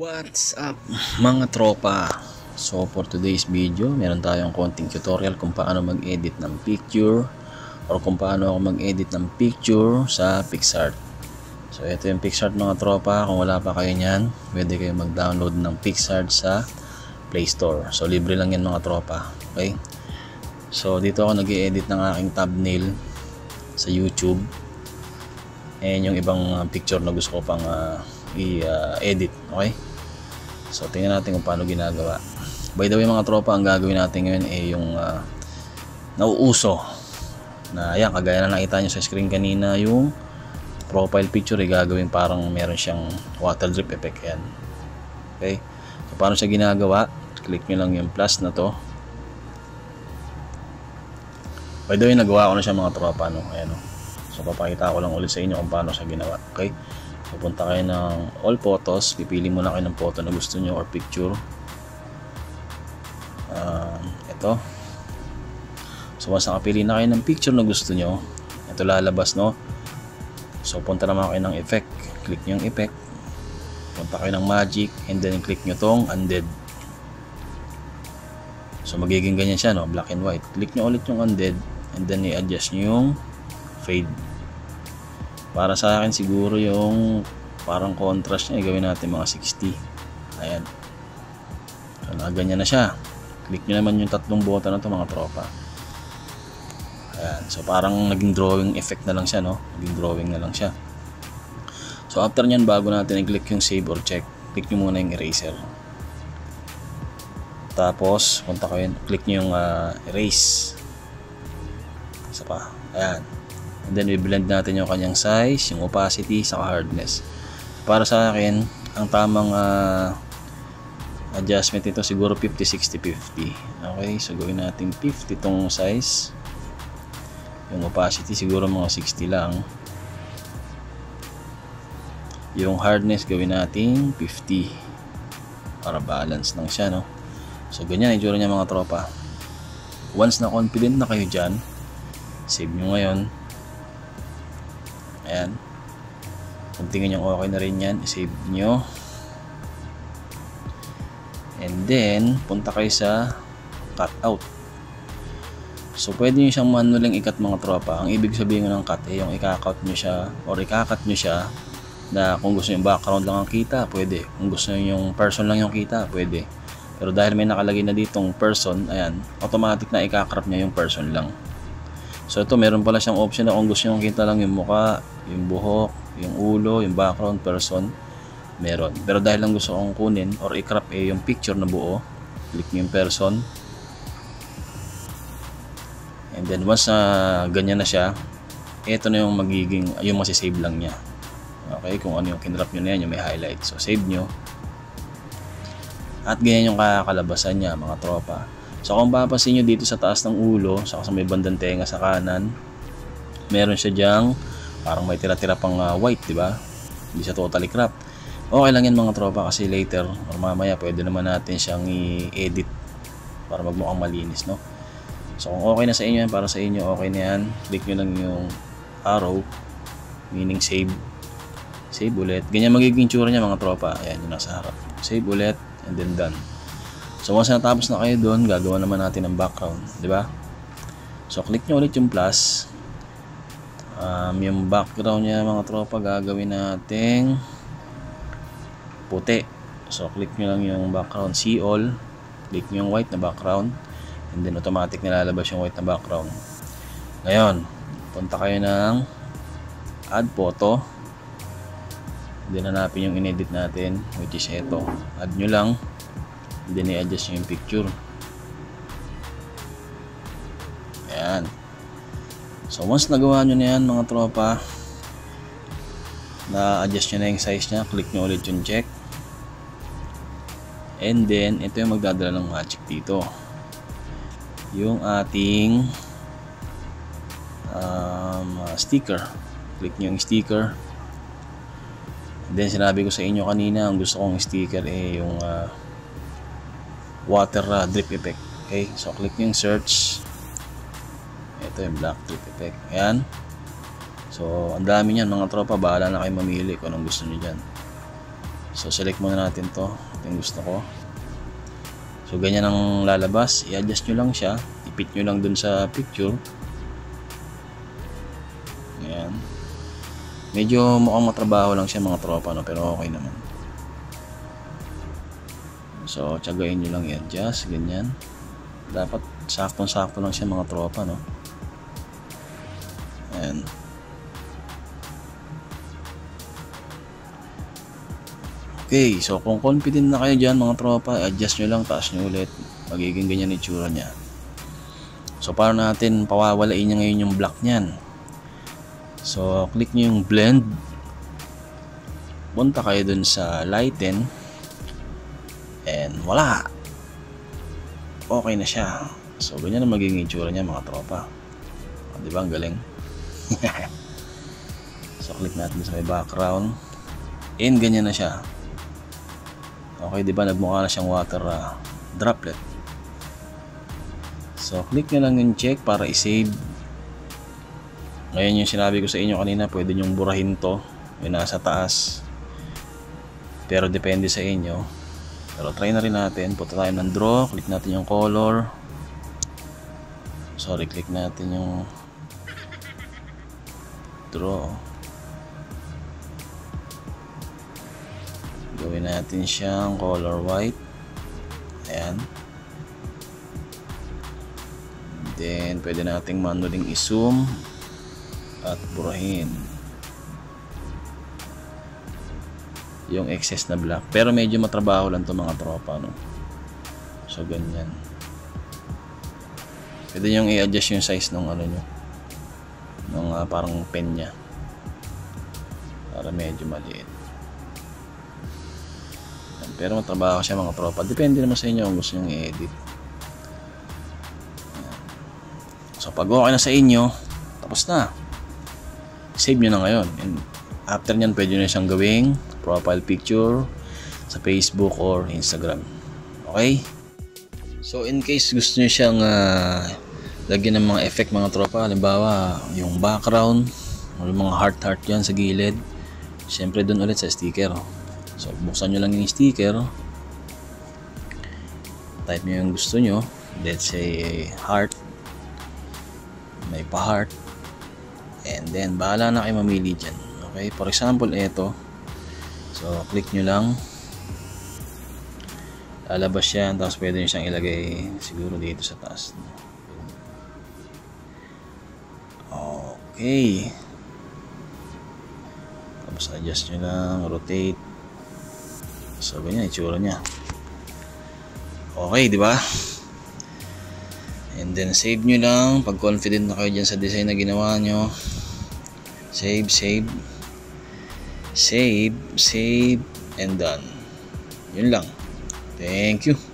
What's up mga tropa? So for today's video, meron tayong konting tutorial kung paano mag-edit ng picture or kung paano ako mag-edit ng picture sa PixArt. So ito yung PixArt mga tropa, kung wala pa kayo niyan, pwede kayo mag-download ng PixArt sa Play Store. So libre lang yan mga tropa, okay? So dito ako nag-edit ng aking thumbnail sa YouTube. And yung ibang uh, picture na gusto ko pang uh, i-edit, okay? So tingnan natin kung paano ginagawa. By the way mga tropa, ang gagawin natin ngayon ay yung uh, nauuso na yan, kagaya na nakita nyo sa screen kanina yung profile picture ay gagawin parang meron siyang water drip effect yan. Okay? So paano siya ginagawa? Click nyo lang yung plus na to. By the way, nagawa ko na siya mga tropa. No? Ayan, no? So papakita ko lang ulit sa inyo kung paano siya ginawa. Okay? Pupunta kayo ng all photos. Pipili muna kayo ng photo na gusto nyo or picture. Um, ito so once nakapili na kayo ng picture na gusto nyo ito lalabas no? So punta naman kayo ng effect. Click nyo yung effect. Punta kayo ng magic and then click nyo tong undead. So magiging ganyan siya no? Black and white. Click nyo ulit yung undead and then i-adjust nyo yung fade para sa akin siguro yung parang contrast niya gawin natin mga 60 ayan. So na ganyan na siya. Click nyo naman yung tatlong bota na to mga tropa. Ayan. So parang naging drawing effect na lang siya no? Naging drawing na lang siya. So after nyan bago natin i-click yung save or check click nyo muna yung eraser. Tapos punta kayo click nyo yung uh, erase. Isa pa. Ayan then, i-blend natin yung kanyang size, yung opacity, sa hardness. Para sa akin, ang tamang uh, adjustment ito siguro 50, 60, 50. Okay, so gawin natin 50 tong size. Yung opacity siguro mga 60 lang. Yung hardness gawin natin 50. Para balance lang siya, no? So, ganyan yung niya mga tropa. Once na confident na kayo dyan, save nyo ngayon Ayan. Kung tingin nyo okay na rin yan, save nyo. And then, punta kayo sa cut out. So, pwede nyo siyang manualing ikat mga tropa. Ang ibig sabihin ng cut, eh, yung ikakat nyo siya or ikakat nyo siya na kung gusto nyo background lang ang kita, pwede. Kung gusto nyo yung person lang yung kita, pwede. Pero dahil may nakalagay na ditong person, ayan, automatic na ikakrap niya yung person lang. So ito meron pala siyang option na kung gusto nyo kita lang yung muka, yung buhok, yung ulo, yung background person, meron. Pero dahil lang gusto kong kunin or i-crop eh yung picture na buo, click nyo yung person. And then once na ganyan na siya, ito na yung magiging, yung masisave lang niya. Okay, kung ano yung kinrap nyo na yan, yung may highlight. So save nyo. At ganyan yung kakalabasan niya mga tropa. So kung papasin nyo dito sa taas ng ulo, saka sa may bandang tenga sa kanan, meron siya diyang parang may tira-tira pang uh, white, di ba? Hindi siya totally crop. Okay lang yan mga tropa kasi later or mamaya pwede naman natin siyang i-edit para magmukhang malinis, no? So kung okay na sa inyo yan, para sa inyo okay na yan, click nyo lang yung arrow, meaning save. Save ulit. Ganyan magiging tsura niya mga tropa. Ayan yung nasa harap. Save ulit and then done. So once natapos na kayo doon, gagawa naman natin ng background, di ba? So click nyo ulit yung plus. Um, yung background niya mga tropa gagawin nating puti. So click nyo lang yung background, see all. Click nyo yung white na background. And then automatic nilalabas yung white na background. Ngayon, punta kayo ng add photo. Then hanapin yung inedit natin which is ito. Add nyo lang then i-adjust yung picture. Ayan. So once nagawa nyo na yan mga tropa na-adjust nyo na yung size nya click nyo ulit yung check. And then ito yung magdadala ng magic dito. Yung ating um, sticker. Click nyo yung sticker. Then sinabi ko sa inyo kanina ang gusto kong sticker eh yung uh, water uh, drip effect okay so click yung search ito yung black drip effect ayan so ang dami niyan mga tropa bahala na kayo mamili kung anong gusto niyo dyan So, select muna natin to. Yung gusto ko. So, ganyan ang lalabas. I-adjust nyo lang siya. Ipit nyo lang dun sa picture. Ayan. Medyo mukhang matrabaho lang siya mga tropa, no? pero okay naman. So, tsagayin nyo lang i-adjust. Ganyan. Dapat saktong-sakto lang siya mga tropa, no? Ayan. Okay, so kung confident na kayo dyan mga tropa, adjust nyo lang, taas nyo ulit. Magiging ganyan itsura niya. So, paano natin pawawalain niya ngayon yung black niyan? So, click nyo yung blend. Punta kayo dun sa lighten. Wala. Okay na siya. So, ganyan ang magiging itsura niya mga tropa. O, di ba? Ang galing. so, click natin sa may background. And ganyan na siya. Okay, di ba? Nagmukha na siyang water uh, droplet. So, click nyo lang yung check para i-save. Ngayon yung sinabi ko sa inyo kanina, pwede nyong burahin to. Yung nasa taas. Pero depende sa inyo. Pero try na rin natin. Punta tayo ng draw. Click natin yung color. Sorry, click natin yung draw. Gawin natin siyang color white. Ayan. Then, pwede nating manuling i-zoom at burahin yung excess na black. Pero medyo matrabaho lang to mga tropa, no? So, ganyan. Pwede nyo i-adjust yung size ng ano nyo. Ng uh, parang pen nya. Para medyo maliit. Pero matrabaho siya mga tropa. Depende naman sa inyo kung gusto nyo i-edit. So pag okay na sa inyo, tapos na. Save nyo na ngayon. And after nyan, pwede nyo siyang gawing profile picture sa Facebook or Instagram. Okay? So in case gusto nyo siyang uh, lagyan ng mga effect mga tropa, halimbawa yung background, o yung mga heart-heart yan sa gilid, syempre dun ulit sa sticker. So, buksan nyo lang yung sticker. Type nyo yung gusto nyo. Let's say, heart. May pa-heart. And then, bahala na kayo mamili dyan. Okay? For example, ito. So, click nyo lang. Lalabas yan. Tapos, pwede nyo siyang ilagay siguro dito sa taas. Okay. Tapos, adjust nyo lang. Rotate. So, ganyan, itsura niya. Okay, di ba? And then, save nyo lang. Pag confident na kayo dyan sa design na ginawa nyo. Save, save. Save, save, and done. Yun lang. Thank you.